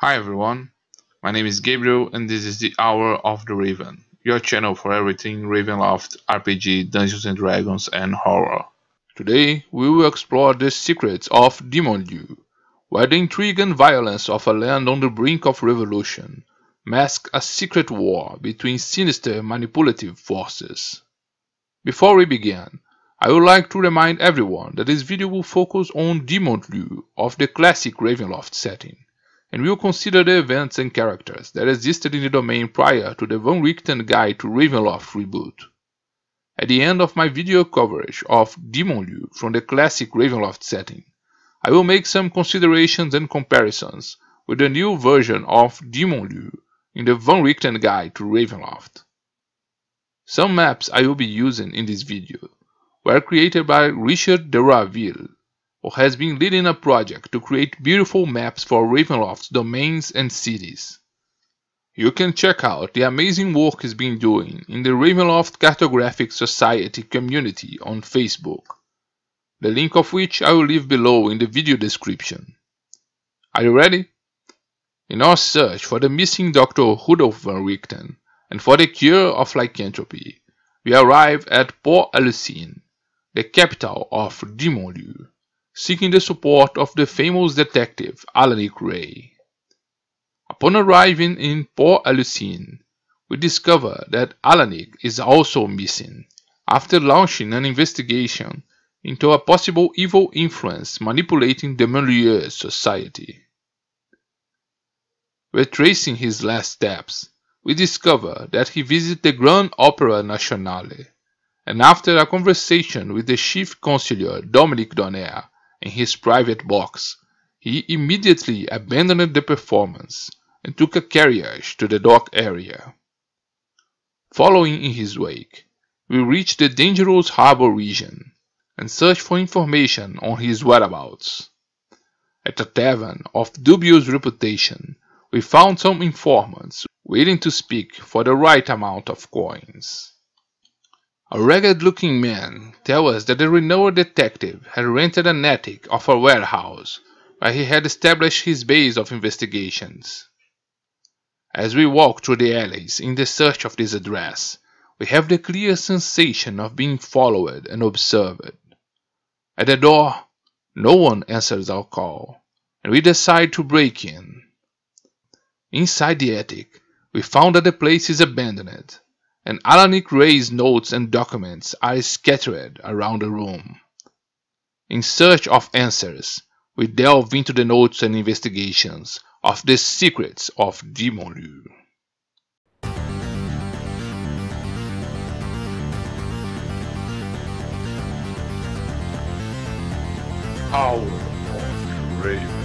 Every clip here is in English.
Hi everyone, my name is Gabriel and this is the Hour of the Raven, your channel for everything Ravenloft, RPG, Dungeons and Dragons and horror. Today we will explore the secrets of Dementlieu, where the intrigue and violence of a land on the brink of revolution mask a secret war between sinister manipulative forces. Before we begin, I would like to remind everyone that this video will focus on Dementlieu of the classic Ravenloft setting, and we will consider the events and characters that existed in the domain prior to the Van Richten Guide to Ravenloft reboot. At the end of my video coverage of Dementlieu from the classic Ravenloft setting, I will make some considerations and comparisons with the new version of Dementlieu in the Van Richten Guide to Ravenloft. Some maps I will be using in this video were created by Richard de Raville, who has been leading a project to create beautiful maps for Ravenloft's domains and cities. You can check out the amazing work he's been doing in the Ravenloft Cartographic Society community on Facebook, the link of which I will leave below in the video description. Are you ready? In our search for the missing Dr. Rudolf van Richten and for the cure of lycanthropy, we arrive at Port-a-Lucine, the capital of Dementlieu, seeking the support of the famous detective Alanik Ray. Upon arriving in Port-a-Lucine, we discover that Alanik is also missing after launching an investigation into a possible evil influence manipulating Dementlieu's society. Retracing his last steps, we discover that he visited the Grand Opera Nationale, and after a conversation with the chief consular Dominic D'Honaire in his private box, he immediately abandoned the performance and took a carriage to the dock area. Following in his wake, we reached the dangerous harbor region and searched for information on his whereabouts. At a tavern of dubious reputation, we found some informants waiting to speak for the right amount of coins. A ragged-looking man tells us that the renowned detective had rented an attic of a warehouse where he had established his base of investigations. As we walk through the alleys in the search of this address, we have the clear sensation of being followed and observed. At the door, no one answers our call, and we decide to break in. Inside the attic, we found that the place is abandoned, and Alanik Ray's notes and documents are scattered around the room. In search of answers, we delve into the notes and investigations of the secrets of Dementlieu. Hour of Raven.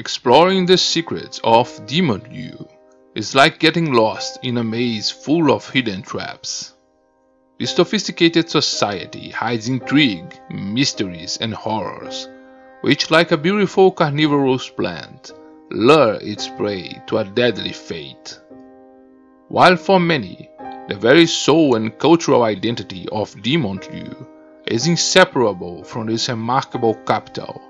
Exploring the secrets of Dementlieu is like getting lost in a maze full of hidden traps. This sophisticated society hides intrigue, mysteries, and horrors, which, like a beautiful carnivorous plant, lure its prey to a deadly fate. While for many, the very soul and cultural identity of Dementlieu is inseparable from this remarkable capital,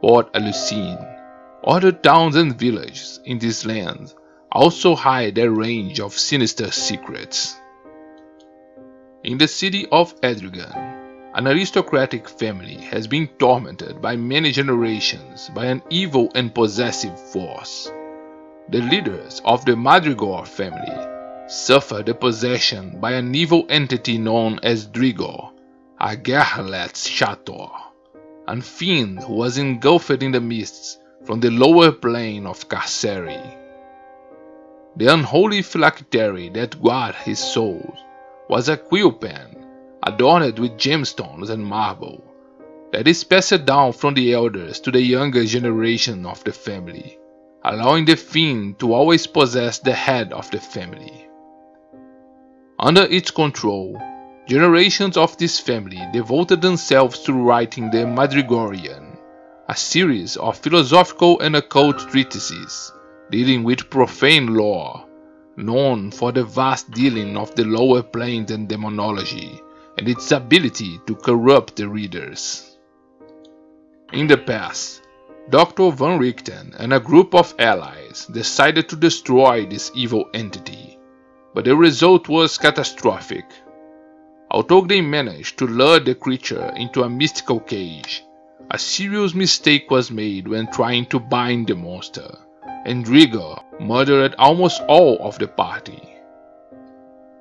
Port-a-Lucine, other towns and villages in this land also hide a range of sinister secrets. In the city of Edrigan, an aristocratic family has been tormented by many generations by an evil and possessive force. The leaders of the Madrigal family suffer the possession by an evil entity known as Drigor, a Gerlet Shator, a fiend who was engulfed in the mists from the lower plane of Carceri. The unholy phylactery that guard his soul was a quill pen adorned with gemstones and marble that is passed down from the elders to the younger generation of the family, allowing the fiend to always possess the head of the family. Under its control, generations of this family devoted themselves to writing the Madrigorian, a series of philosophical and occult treatises dealing with profane lore, known for the vast dealing of the lower planes and demonology, and its ability to corrupt the readers. In the past, Dr. Van Richten and a group of allies decided to destroy this evil entity, but the result was catastrophic. Although they managed to lure the creature into a mystical cage, a serious mistake was made when trying to bind the monster, and Drigor murdered almost all of the party.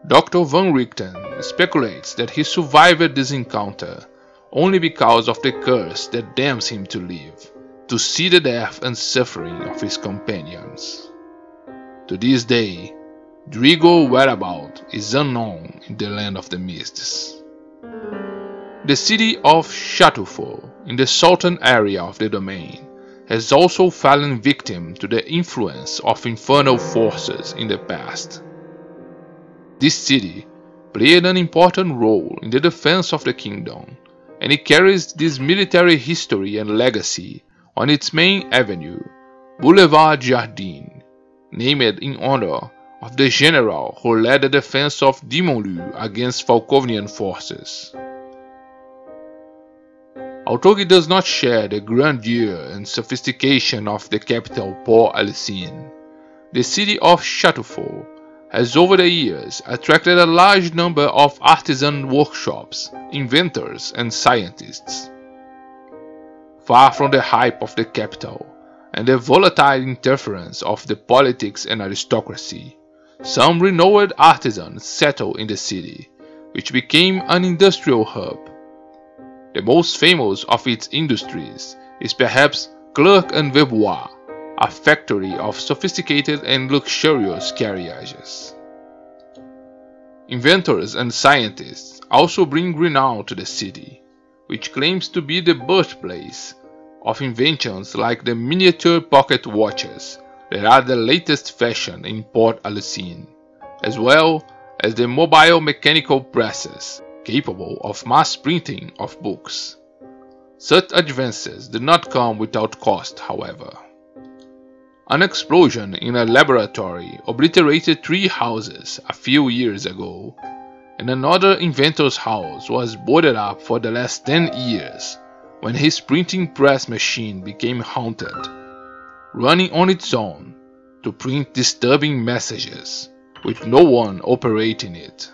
Dr. Van Richten speculates that he survived this encounter only because of the curse that damns him to live, to see the death and suffering of his companions. To this day, Drigor's whereabouts is unknown in the land of the mists. The city of Châteaufort, in the southern area of the domain, has also fallen victim to the influence of infernal forces in the past. This city played an important role in the defense of the kingdom, and it carries this military history and legacy on its main avenue, Boulevard Jardin, named in honor of the general who led the defense of Dementlieu against Falkovnian forces. Although it does not share the grandeur and sophistication of the capital Port-a-Lucine, the city of Châteaufort has over the years attracted a large number of artisan workshops, inventors, and scientists. Far from the hype of the capital and the volatile interference of the politics and aristocracy, some renowned artisans settled in the city, which became an industrial hub. The most famous of its industries is perhaps Clerc and Verbois, a factory of sophisticated and luxurious carriages. Inventors and scientists also bring renown to the city, which claims to be the birthplace of inventions like the miniature pocket watches that are the latest fashion in Port-a-Lucine, as well as the mobile mechanical presses capable of mass printing of books. Such advances did not come without cost, however. An explosion in a laboratory obliterated three houses a few years ago, and another inventor's house was boarded up for the last 10 years when his printing press machine became haunted, running on its own to print disturbing messages with no one operating it.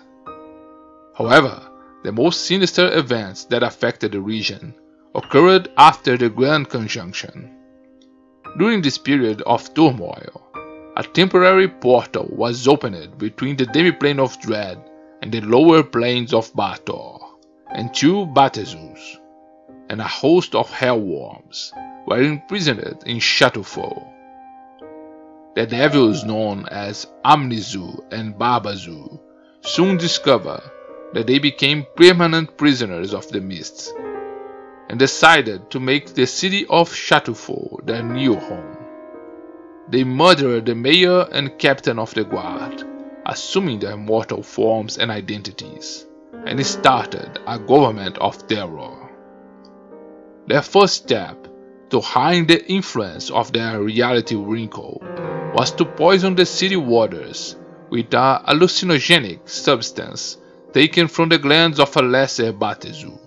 However, the most sinister events that affected the region occurred after the Grand Conjunction. During this period of turmoil, a temporary portal was opened between the demiplane of Dread and the lower planes of Baator, and two Baatezus, and a host of hellworms were imprisoned in Châteaufort. The devils known as Amnizu and Barbazu soon discovered that they became permanent prisoners of the mists and decided to make the city of Châteaufort their new home. They murdered the mayor and captain of the guard, assuming their mortal forms and identities, and started a government of terror. Their first step to hide the influence of their reality wrinkle was to poison the city waters with a hallucinogenic substance taken from the glands of a lesser Baatezu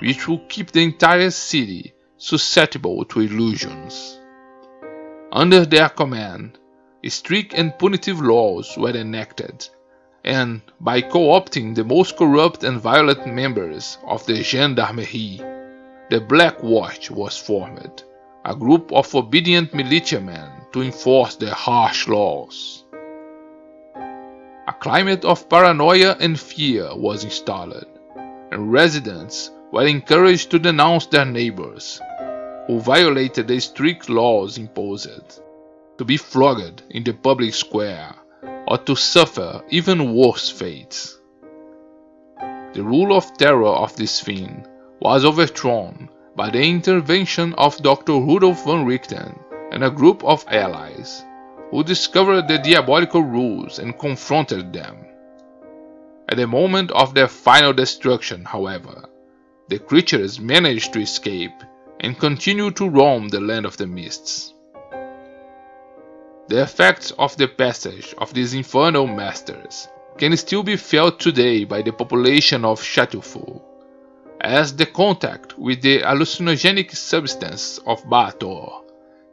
which will keep the entire city susceptible to illusions. Under their command, strict and punitive laws were enacted, and by co-opting the most corrupt and violent members of the Gendarmerie, the Black Watch was formed, a group of obedient militiamen to enforce the harsh laws. A climate of paranoia and fear was installed, and residents were encouraged to denounce their neighbors, who violated the strict laws imposed, to be flogged in the public square, or to suffer even worse fates. The rule of terror of this fiend was overthrown by the intervention of Dr. Rudolf Van Richten and a group of allies, who discovered the diabolical rules and confronted them. At the moment of their final destruction, however, the creatures managed to escape and continue to roam the land of the mists. The effects of the passage of these infernal masters can still be felt today by the population of Châteaufort, as the contact with the hallucinogenic substance of Baator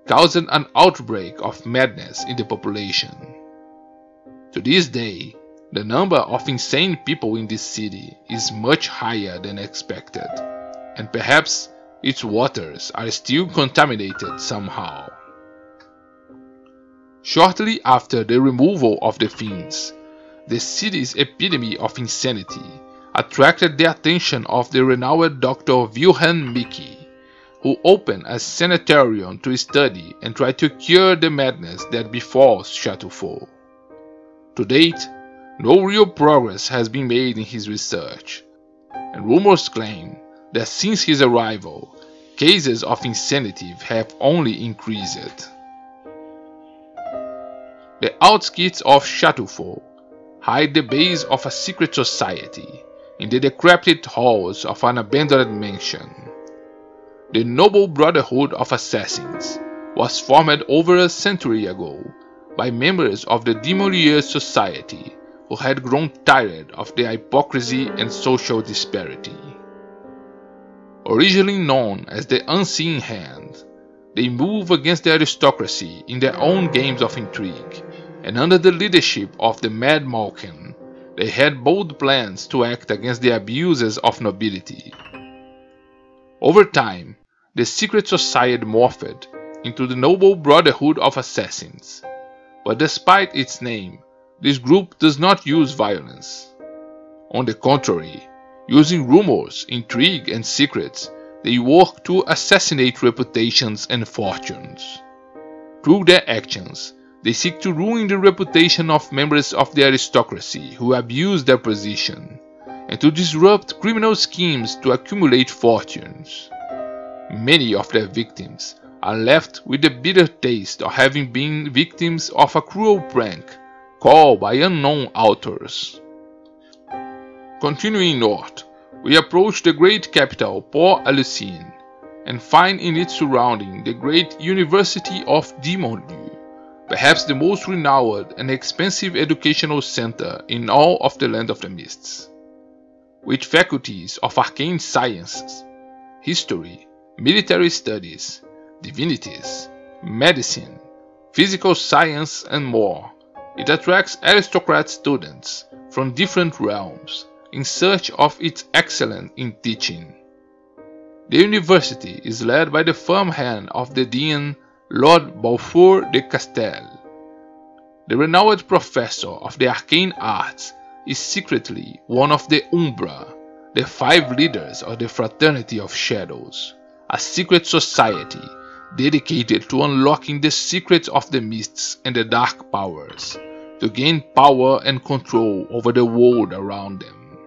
caused an outbreak of madness in the population. To this day, the number of insane people in this city is much higher than expected, and perhaps its waters are still contaminated somehow. Shortly after the removal of the fiends, the city's epidemic of insanity attracted the attention of the renowned Dr. Wilhelm Micki, who opened a sanatorium to study and try to cure the madness that befalls Châteaufort. To date, no real progress has been made in his research, and rumors claim that since his arrival, cases of insanity have only increased. The outskirts of Châteaufort hide the base of a secret society in the decrepit halls of an abandoned mansion. The Noble Brotherhood of Assassins was formed over a century ago by members of the Dementlieu Society who had grown tired of the hypocrisy and social disparity. Originally known as the Unseen Hand, they move against the aristocracy in their own games of intrigue and under the leadership of the Mad Malkin, they had bold plans to act against the abuses of nobility. Over time, the secret society morphed into the Noble Brotherhood of Assassins, but despite its name, this group does not use violence. On the contrary, using rumors, intrigue, and secrets, they work to assassinate reputations and fortunes. Through their actions, they seek to ruin the reputation of members of the aristocracy who abuse their position, and to disrupt criminal schemes to accumulate fortunes. Many of their victims are left with the bitter taste of having been victims of a cruel prank called by unknown authors. Continuing north, we approach the great capital Port-a-Lucine and find in its surrounding the great University of Dementlieu, perhaps the most renowned and expensive educational center in all of the Land of the Mists. With faculties of arcane sciences, history, military studies, divinities, medicine, physical science, and more, it attracts aristocrat students from different realms in search of its excellence in teaching. The university is led by the firm hand of the dean Lord Balfour de Castel. The renowned professor of the arcane arts is secretly one of the Umbra, the five leaders of the Fraternity of Shadows, a secret society dedicated to unlocking the secrets of the mists and the dark powers, to gain power and control over the world around them.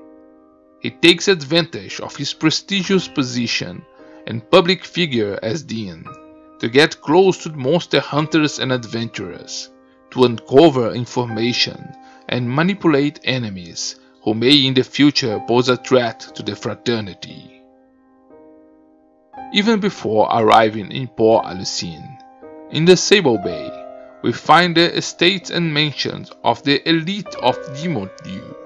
He takes advantage of his prestigious position and public figure as Dean to get close to monster hunters and adventurers, to uncover information and manipulate enemies who may in the future pose a threat to the fraternity. Even before arriving in Port-a-Lucine, in the Sable Bay, we find the estates and mansions of the elite of Dementlieu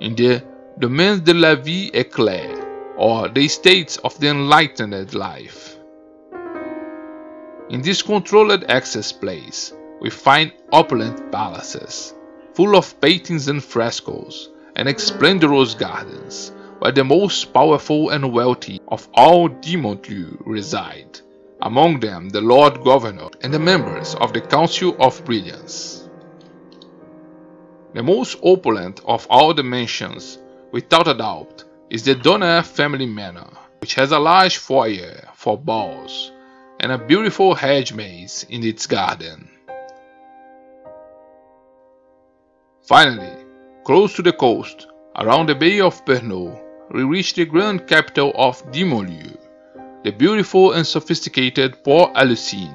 in the Domaines de la Vie Éclair, or the estates of the enlightened life. In this controlled access place, we find opulent palaces, full of paintings and frescoes, and splendorous gardens, where the most powerful and wealthy of all Dementlieu reside, among them the Lord Governor and the members of the Council of Brilliance. The most opulent of all the mansions, without a doubt, is the D'Honaire family manor, which has a large foyer for balls, and a beautiful hedge maze in its garden. Finally, close to the coast, around the Bay of Pernod, we reach the grand capital of Dementlieu, the beautiful and sophisticated Port-a-Lucine.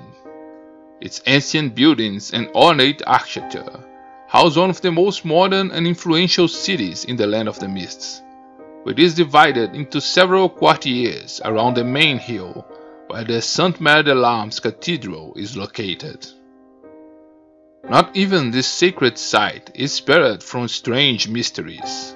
Its ancient buildings and ornate architecture house one of the most modern and influential cities in the Land of the Mists, which is divided into several quartiers around the main hill where the Sainte-Mère-des-Larmes Cathedral is located. Not even this sacred site is spared from strange mysteries.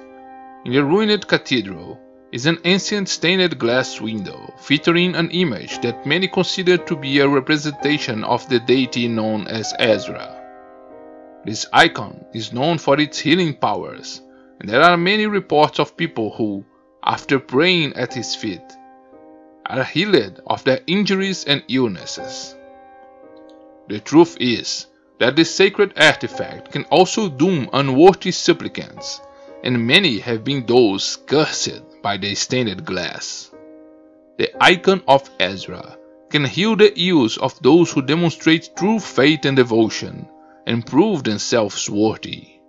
In the ruined cathedral, is an ancient stained glass window featuring an image that many consider to be a representation of the deity known as Ezra. This icon is known for its healing powers, and there are many reports of people who, after praying at his feet, are healed of their injuries and illnesses. The truth is that this sacred artifact can also doom unworthy supplicants, and many have been those cursed by the stained glass. The icon of Ezra can heal the ills of those who demonstrate true faith and devotion and prove themselves worthy.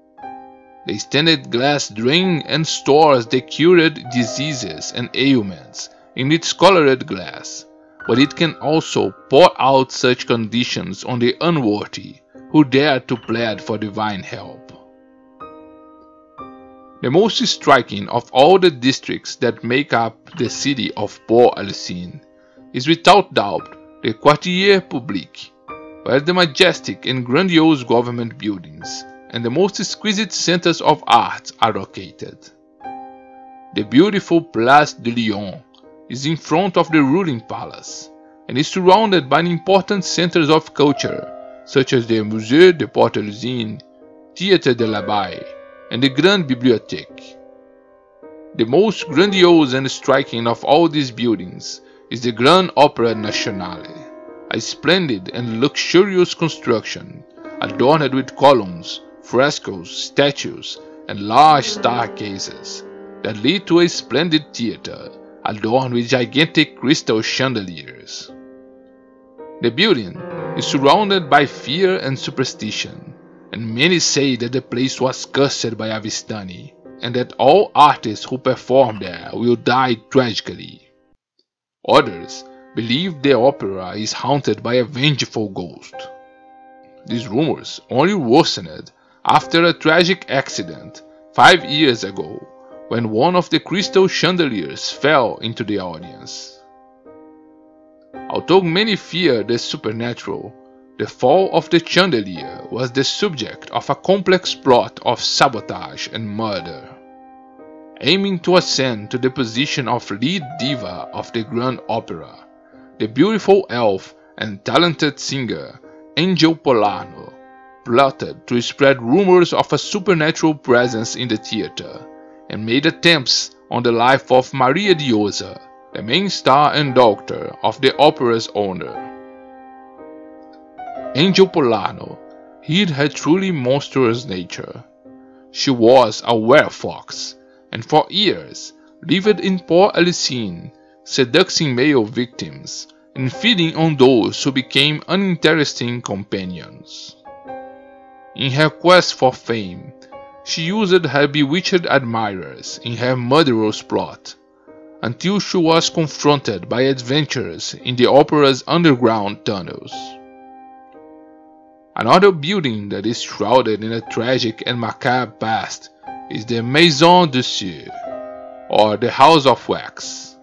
The stained glass drains and stores the cured diseases and ailments in its colored glass, but it can also pour out such conditions on the unworthy who dare to plead for divine help. The most striking of all the districts that make up the city of Port-a-Lucine is without doubt the Quartier Public, where the majestic and grandiose government buildings and the most exquisite centers of art are located. The beautiful Place de Lyon is in front of the ruling palace and is surrounded by important centers of culture such as the Musée de Port-Louisine, Théâtre de l'Abbaye, and the Grand Bibliothèque. The most grandiose and striking of all these buildings is the Grand Opera Nationale, a splendid and luxurious construction adorned with columns, frescoes, statues, and large staircases that lead to a splendid theater adorned with gigantic crystal chandeliers. The building is surrounded by fear and superstition, and many say that the place was cursed by Avistani, and that all artists who perform there will die tragically. Others believe the opera is haunted by a vengeful ghost. These rumors only worsened after a tragic accident five years ago when one of the crystal chandeliers fell into the audience. Although many fear the supernatural, the fall of the chandelier was the subject of a complex plot of sabotage and murder. Aiming to ascend to the position of lead diva of the Grand Opera, the beautiful elf and talented singer Angel Polano plotted to spread rumors of a supernatural presence in the theater and made attempts on the life of Maria Diosa, the main star and daughter of the opera's owner. Angel Polano hid her truly monstrous nature. She was a werefox, and for years lived in Port-a-Lucine, seducing male victims and feeding on those who became uninteresting companions. In her quest for fame, she used her bewitched admirers in her murderous plot, until she was confronted by adventurers in the opera's underground tunnels. Another building that is shrouded in a tragic and macabre past is the Maison de Cire, or the House of Wax.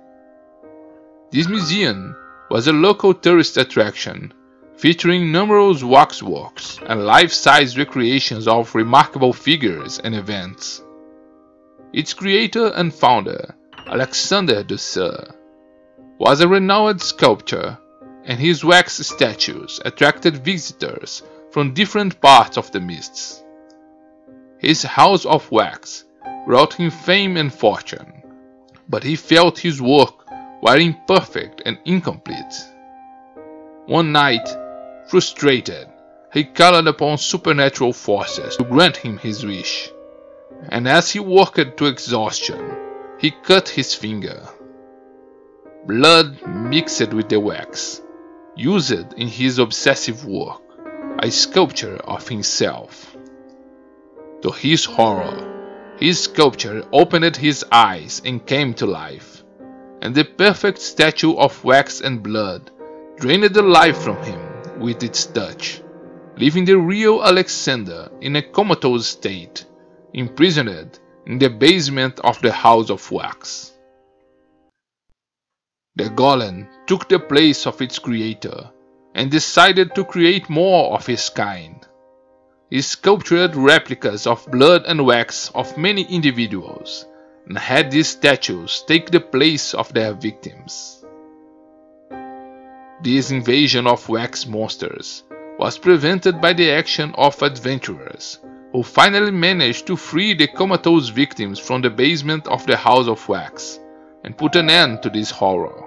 This museum was a local tourist attraction featuring numerous waxworks and life-size recreations of remarkable figures and events. Its creator and founder, Alexander de Sir, was a renowned sculptor, and his wax statues attracted visitors from different parts of the mists. His house of wax brought him fame and fortune, but he felt his work were imperfect and incomplete. One night, Frustrated, he called upon supernatural forces to grant him his wish, and as he worked to exhaustion, he cut his finger. Blood mixed with the wax, used in his obsessive work, a sculpture of himself. To his horror, his sculpture opened his eyes and came to life, and the perfect statue of wax and blood drained the life from him with its touch, leaving the real Alexander in a comatose state, imprisoned in the basement of the House of Wax. The golem took the place of its creator and decided to create more of his kind. He sculptured replicas of blood and wax of many individuals and had these statues take the place of their victims. This invasion of wax monsters was prevented by the action of adventurers, who finally managed to free the comatose victims from the basement of the House of Wax and put an end to this horror.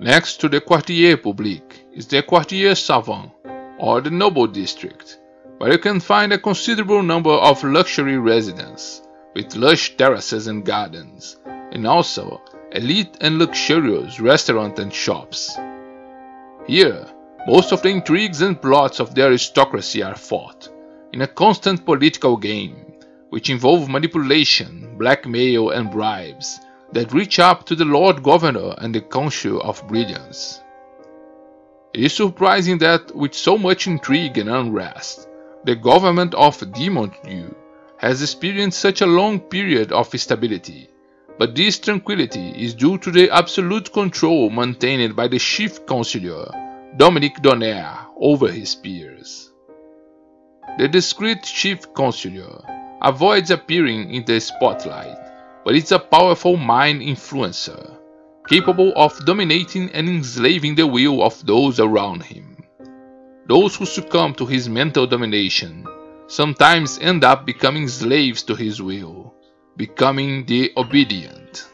Next to the Quartier Public is the Quartier Savant, or the Noble District, where you can find a considerable number of luxury residences, with lush terraces and gardens, and also elite and luxurious restaurants and shops. Here, most of the intrigues and plots of the aristocracy are fought, in a constant political game, which involve manipulation, blackmail and bribes, that reach up to the Lord Governor and the Council of Brilliance. It is surprising that, with so much intrigue and unrest, the government of Dementlieu has experienced such a long period of stability, but this tranquility is due to the absolute control maintained by the chief councillor, Dominic D'Honaire, over his peers. The discreet chief councillor avoids appearing in the spotlight but it's a powerful mind influencer, capable of dominating and enslaving the will of those around him. Those who succumb to his mental domination sometimes end up becoming slaves to his will, becoming the obedient.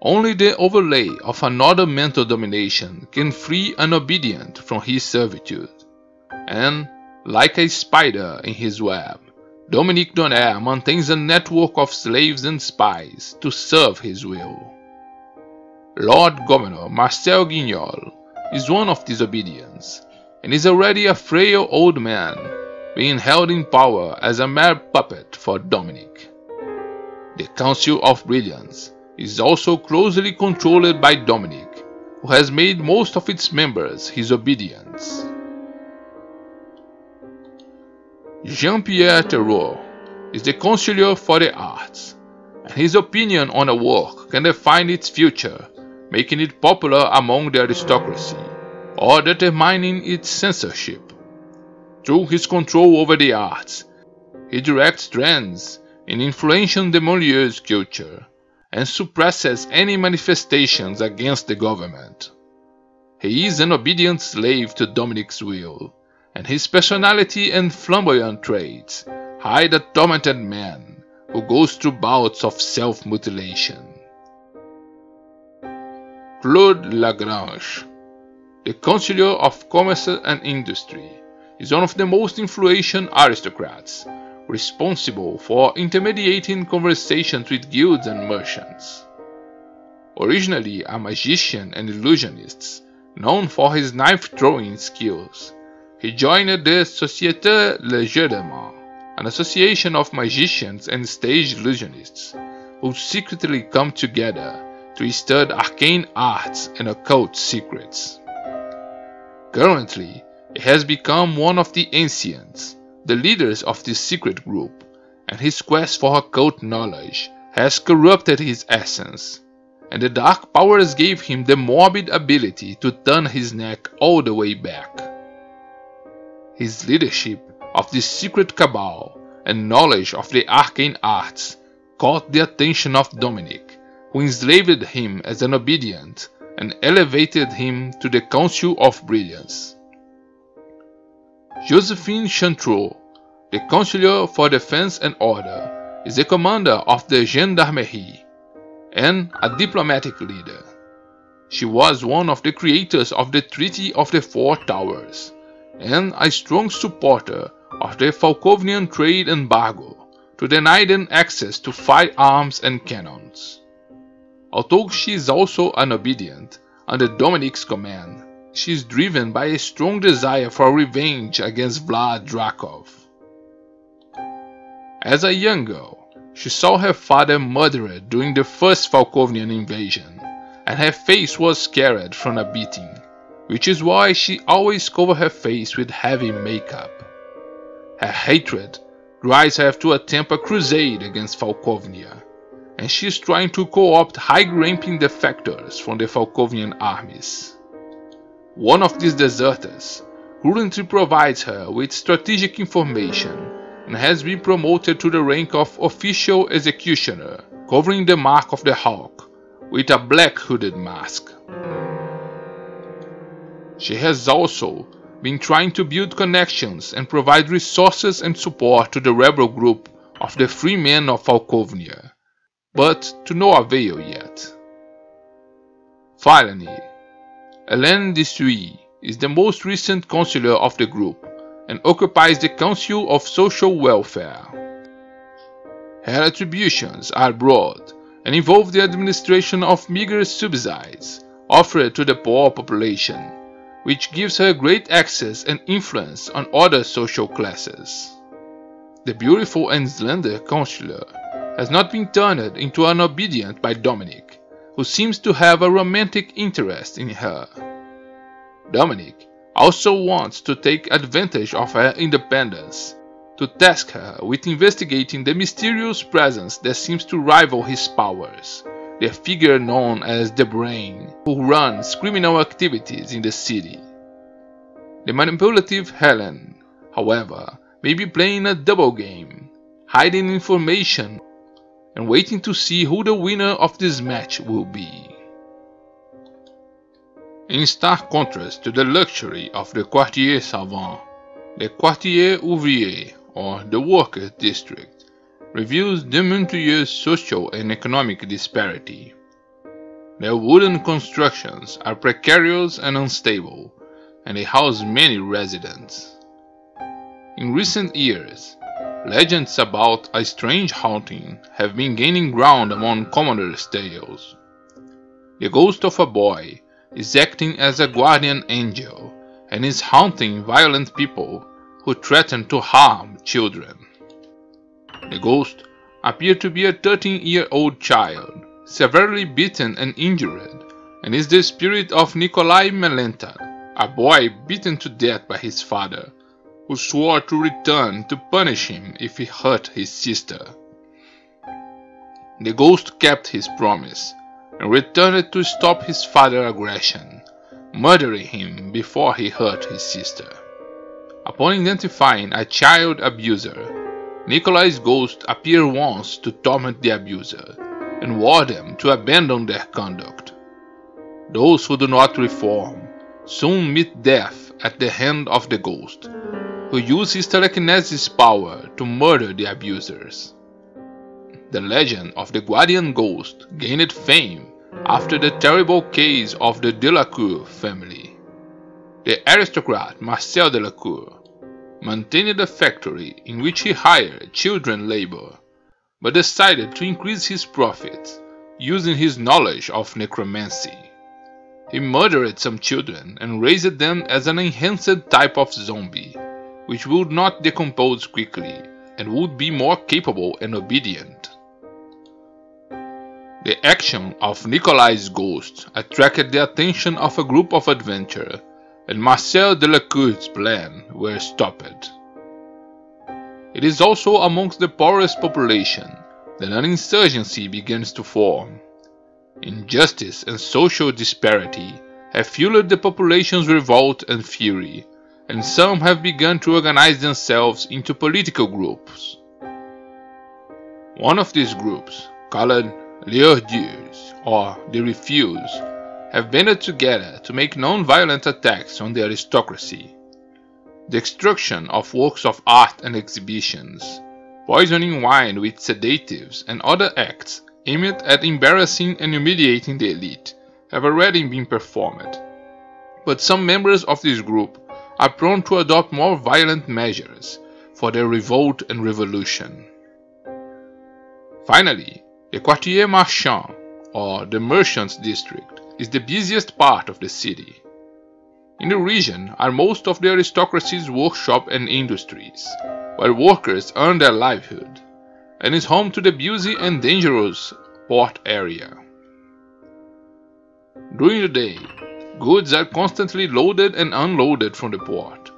Only the overlay of another mental domination can free an obedient from his servitude, and, like a spider in his web, Dominic D'Honaire maintains a network of slaves and spies to serve his will. Lord Governor Marcel Guignol is one of these obedients, and is already a frail old man, being held in power as a mere puppet for Dominic. The Council of Brilliance is also closely controlled by Dominic, who has made most of its members his obedients. Jean-Pierre Terreau is the Consular for the Arts, and his opinion on a work can define its future, making it popular among the aristocracy, or determining its censorship. Through his control over the arts, he directs trends in influencing the Molière's culture, and suppresses any manifestations against the government. He is an obedient slave to Dominic's will, and his personality and flamboyant traits hide a tormented man who goes through bouts of self-mutilation. Claude Lagrange, the Consular of Commerce and Industry, is one of the most influential aristocrats, responsible for intermediating conversations with guilds and merchants. Originally a magician and illusionist, known for his knife-throwing skills, he joined the Société Legerdemain, an association of magicians and stage illusionists who secretly come together to study arcane arts and occult secrets. Currently, he has become one of the ancients, the leaders of this secret group, and his quest for occult knowledge has corrupted his essence, and the dark powers gave him the morbid ability to turn his neck all the way back. His leadership of the secret cabal and knowledge of the arcane arts caught the attention of Dominic, who enslaved him as an obedient and elevated him to the Council of Brilliance. Josephine Chantreux, the Consular for Defense and Order, is the commander of the Gendarmerie and a diplomatic leader. She was one of the creators of the Treaty of the Four Towers, and a strong supporter of the Falkovian trade embargo to deny them access to firearms and cannons. Although she is also an obedient under Dominic's command, she is driven by a strong desire for revenge against Vlad Drakov. As a young girl, she saw her father murdered during the first Falkovian invasion, and her face was scarred from a beating which is why she always covers her face with heavy makeup. Her hatred drives her to attempt a crusade against Falkovnia, and she is trying to co-opt high-ranking defectors from the Falkovian armies. One of these deserters currently provides her with strategic information and has been promoted to the rank of official executioner, covering the mark of the hawk with a black hooded mask. She has also been trying to build connections and provide resources and support to the rebel group of the Free Men of Falkovnia, but to no avail yet. Finally, Hélène Destouille is the most recent councillor of the group and occupies the Council of Social Welfare. Her attributions are broad and involve the administration of meager subsidies offered to the poor population, which gives her great access and influence on other social classes. The beautiful and slender councillor has not been turned into an obedient by Dominic, who seems to have a romantic interest in her. Dominic also wants to take advantage of her independence to task her with investigating the mysterious presence that seems to rival his powers, the figure known as the Brain, who runs criminal activities in the city. The manipulative Helen, however, may be playing a double game, hiding information and waiting to see who the winner of this match will be. In stark contrast to the luxury of the Quartier Savant, the Quartier Ouvrier, or the Workers' District, reveals Dementlieu's social and economic disparity. Their wooden constructions are precarious and unstable, and they house many residents. In recent years, legends about a strange haunting have been gaining ground among commuters' tales. The ghost of a boy is acting as a guardian angel and is haunting violent people who threaten to harm children. The ghost appeared to be a 13 year old child, severely beaten and injured, and is the spirit of Nikolai Melenta, a boy beaten to death by his father, who swore to return to punish him if he hurt his sister. The ghost kept his promise and returned to stop his father's aggression, murdering him before he hurt his sister. Upon identifying a child abuser, Nikolai's ghost appears once to torment the abuser and warn them to abandon their conduct. Those who do not reform soon meet death at the hand of the ghost, who uses telekinesis power to murder the abusers. The legend of the Guardian Ghost gained fame after the terrible case of the Delacour family. The aristocrat Marcel Delacour maintained a factory in which he hired children labor, but decided to increase his profits using his knowledge of necromancy. He murdered some children and raised them as an enhanced type of zombie, which would not decompose quickly and would be more capable and obedient. The action of Nikolai's ghost attracted the attention of a group of adventurers, and Marcel Delacour's plan were stopped. It is also amongst the poorest population that an insurgency begins to form. Injustice and social disparity have fueled the population's revolt and fury, and some have begun to organize themselves into political groups. One of these groups, called Lieudiers, or the Refuse, have banded together to make non-violent attacks on the aristocracy. The destruction of works of art and exhibitions, poisoning wine with sedatives and other acts aimed at embarrassing and humiliating the elite have already been performed. But some members of this group are prone to adopt more violent measures for their revolt and revolution. Finally, the Quartier Marchand, or the Merchants District, is the busiest part of the city. In the region are most of the aristocracy's workshop and industries, where workers earn their livelihood, and is home to the busy and dangerous port area. During the day, goods are constantly loaded and unloaded from the port,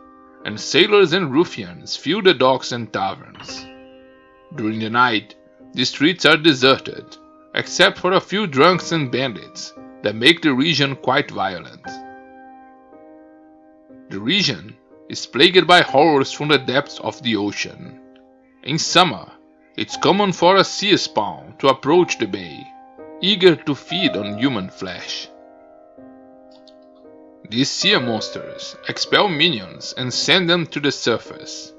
and sailors and ruffians fill the docks and taverns. During the night, the streets are deserted, except for a few drunks and bandits that make the region quite violent. The region is plagued by horrors from the depths of the ocean. In summer, it's common for a sea spawn to approach the bay, eager to feed on human flesh. These sea monsters expel minions and send them to the surface,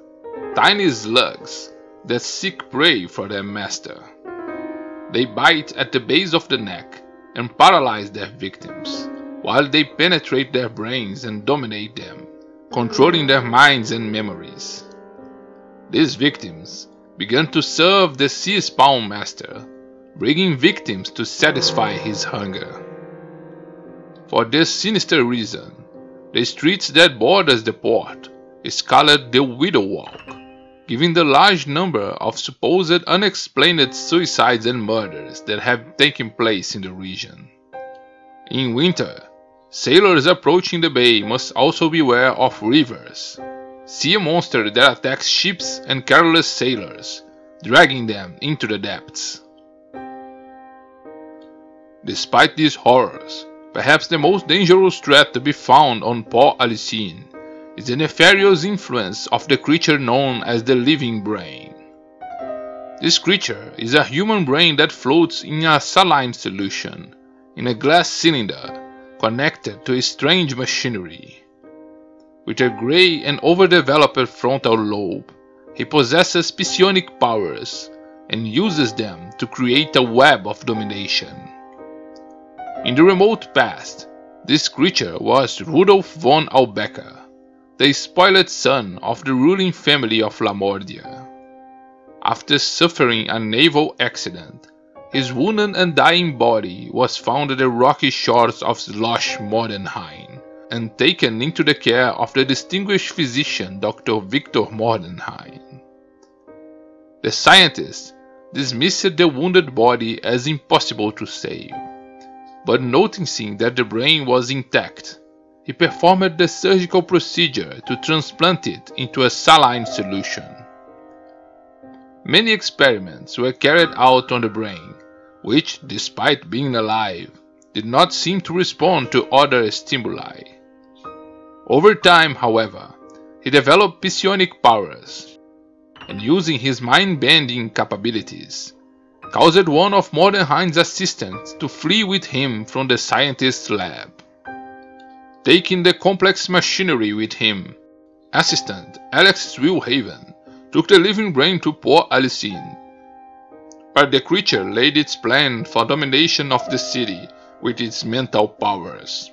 tiny slugs that seek prey for their master. They bite at the base of the neck and paralyze their victims, while they penetrate their brains and dominate them, controlling their minds and memories. These victims began to serve the sea spawn master, bringing victims to satisfy his hunger. For this sinister reason, the streets that borders the port is called the Widow Walk, given the large number of supposed unexplained suicides and murders that have taken place in the region. In winter, sailors approaching the bay must also beware of rivers, sea monster that attacks ships and careless sailors, dragging them into the depths. Despite these horrors, perhaps the most dangerous threat to be found on Port-a-Lucine is the nefarious influence of the creature known as the living brain. This creature is a human brain that floats in a saline solution, in a glass cylinder, connected to a strange machinery. With a grey and overdeveloped frontal lobe, he possesses psionic powers and uses them to create a web of domination. In the remote past, this creature was Rudolf von Aubrecker, the spoiled son of the ruling family of Lamordia. After suffering a naval accident, his wounded and dying body was found at the rocky shores of Schloss Mordenheim and taken into the care of the distinguished physician Dr. Victor Mordenheim. The scientist dismissed the wounded body as impossible to save, but noticing that the brain was intact, he performed the surgical procedure to transplant it into a saline solution. Many experiments were carried out on the brain, which, despite being alive, did not seem to respond to other stimuli. Over time, however, he developed psionic powers, and using his mind-bending capabilities, caused one of Mordenheim's assistants to flee with him from the scientist's lab taking the complex machinery with him. Assistant Alex Willhaven took the living brain to Port-a-Lucine, But the creature laid its plan for domination of the city with its mental powers.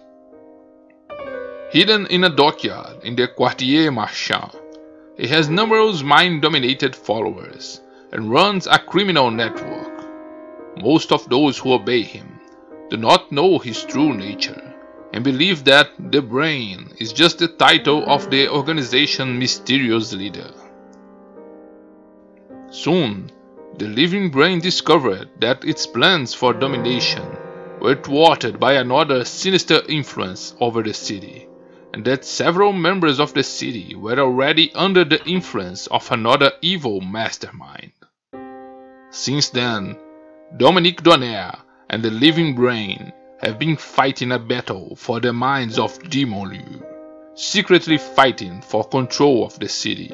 Hidden in a dockyard in the Quartier Marchand, he has numerous mind-dominated followers and runs a criminal network. Most of those who obey him do not know his true nature and believe that the brain is just the title of the organization's mysterious leader. Soon, the living brain discovered that its plans for domination were thwarted by another sinister influence over the city, and that several members of the city were already under the influence of another evil mastermind. Since then, Dominic D'Honaire and the living brain have been fighting a battle for the minds of Dementlieu secretly fighting for control of the city.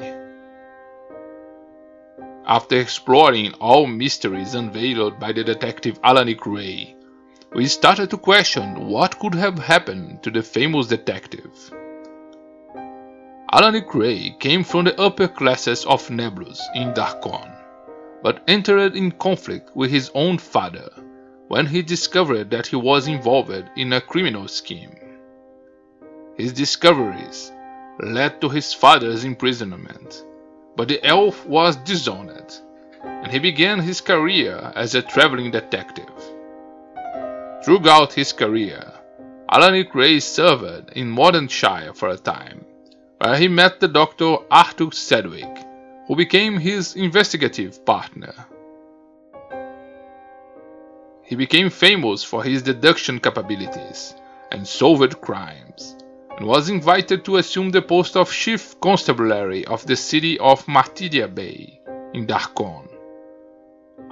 After exploring all mysteries unveiled by the detective Alanik Ray, we started to question what could have happened to the famous detective. Alanik Ray came from the upper classes of Neblus in Darkon, but entered in conflict with his own father when he discovered that he was involved in a criminal scheme. His discoveries led to his father's imprisonment, but the elf was disowned, and he began his career as a traveling detective. Throughout his career, Alanik Ray served in Mordenshire for a time, where he met the doctor Arthur Sedgwick, who became his investigative partner. He became famous for his deduction capabilities and solved crimes, and was invited to assume the post of Chief Constabulary of the city of Martira Bay in Darkon.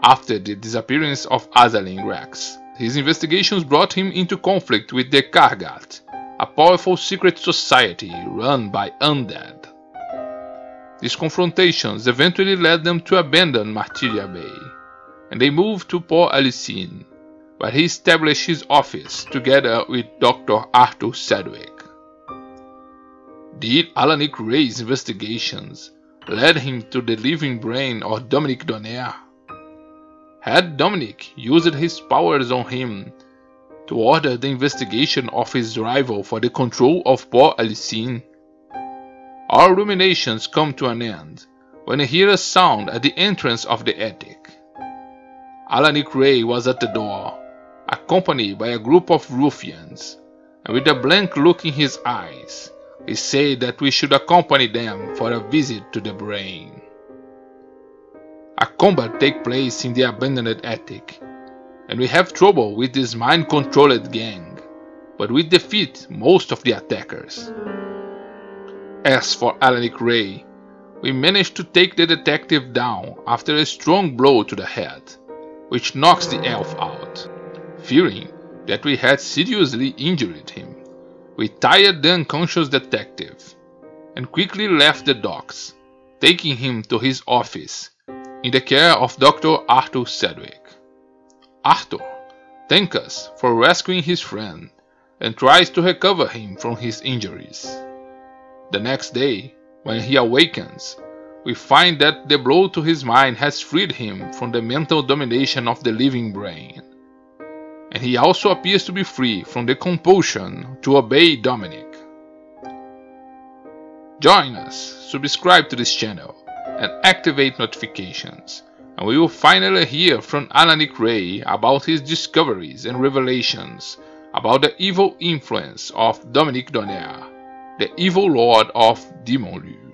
After the disappearance of Azalin Rex, his investigations brought him into conflict with the Kargat, a powerful secret society run by undead. These confrontations eventually led them to abandon Martira Bay, and they moved to Port-a-Lucine, where he established his office together with Dr. Arthur Sedgwick. Did Alanik Ray's investigations led him to the living brain of Dominic D'Honaire? Had Dominic used his powers on him to order the investigation of his rival for the control of Port-a-Lucine? Our ruminations come to an end when I hear a sound at the entrance of the attic. Alanik Ray was at the door, accompanied by a group of ruffians, and with a blank look in his eyes, he said that we should accompany them for a visit to the brain. A combat takes place in the abandoned attic, and we have trouble with this mind-controlled gang, but we defeat most of the attackers. As for Alanik Ray, we managed to take the detective down after a strong blow to the head, which knocks the elf out. Fearing that we had seriously injured him, we tied the unconscious detective and quickly left the docks, taking him to his office in the care of Dr. Arthur Sedgwick. Arthur thanks us for rescuing his friend and tries to recover him from his injuries. The next day, when he awakens, we find that the blow to his mind has freed him from the mental domination of the living brain. And he also appears to be free from the compulsion to obey Dominic. Join us, subscribe to this channel, and activate notifications, and we will finally hear from Alanik Ray about his discoveries and revelations about the evil influence of Dominic D'Honaire the evil lord of Dementlieu